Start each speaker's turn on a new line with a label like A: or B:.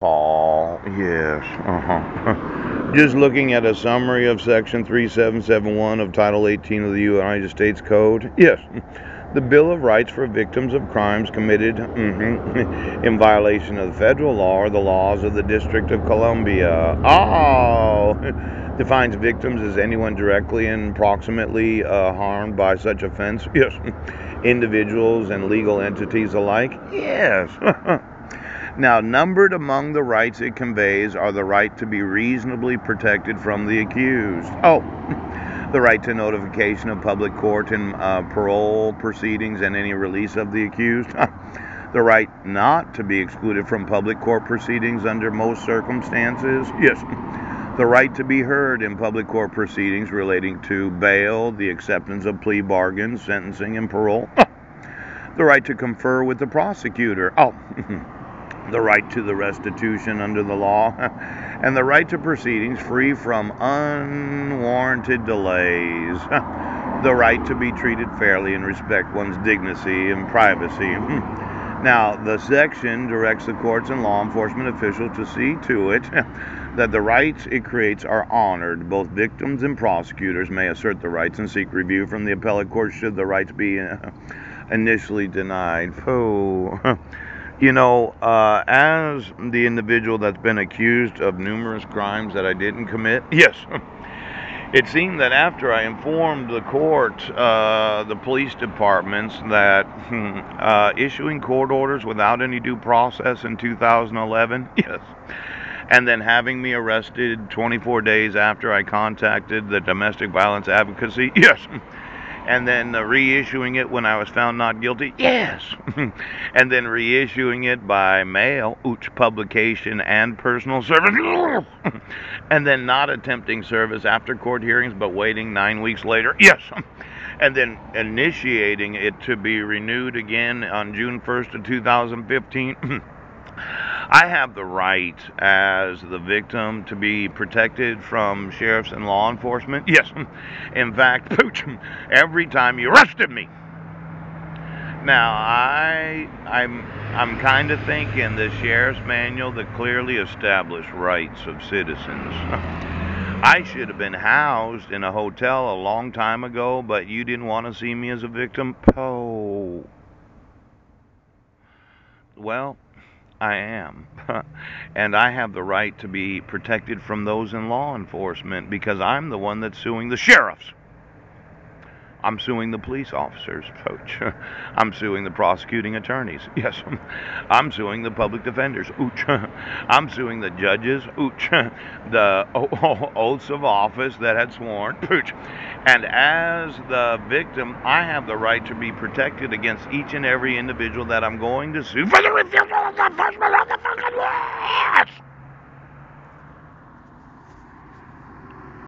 A: Paul, yes. Uh-huh. Just looking at a summary of Section 3771 of Title 18 of the United States Code. Yes. The Bill of Rights for victims of crimes committed mhm, in violation of the federal law or the laws of the District of Columbia. Oh! Defines victims as anyone directly and proximately uh, harmed by such offense. Yes. Individuals and legal entities alike. Yes. Now, numbered among the rights it conveys are the right to be reasonably protected from the accused. Oh, the right to notification of public court and uh, parole proceedings and any release of the accused. the right not to be excluded from public court proceedings under most circumstances. Yes. The right to be heard in public court proceedings relating to bail, the acceptance of plea bargains, sentencing, and parole. the right to confer with the prosecutor. Oh. The right to the restitution under the law, and the right to proceedings free from unwarranted delays, the right to be treated fairly and respect one's dignity and privacy. Now, the section directs the courts and law enforcement officials to see to it that the rights it creates are honored. Both victims and prosecutors may assert the rights and seek review from the appellate court should the rights be initially denied. Oh. You know, uh, as the individual that's been accused of numerous crimes that I didn't commit, yes, it seemed that after I informed the court, uh, the police departments, that uh, issuing court orders without any due process in 2011, yes, and then having me arrested 24 days after I contacted the domestic violence advocacy, yes and then uh, reissuing it when I was found not guilty? Yes. and then reissuing it by mail, ooch, publication, and personal service. and then not attempting service after court hearings but waiting nine weeks later? Yes. and then initiating it to be renewed again on June 1st of 2015. I have the right as the victim to be protected from sheriffs and law enforcement. Yes. In fact, pooch, every time you arrested me. Now, I I'm I'm kind of thinking the sheriff's manual that clearly established rights of citizens. I should have been housed in a hotel a long time ago, but you didn't want to see me as a victim. Oh. Well, I am. and I have the right to be protected from those in law enforcement because I'm the one that's suing the sheriffs. I'm suing the police officers, coach. I'm suing the prosecuting attorneys. Yes. I'm suing the public defenders. Ooch. I'm suing the judges. Ooch. The oaths of office that had sworn. Ooch. And as the victim, I have the right to be protected against each and every individual that I'm going to sue for the refusal of the First.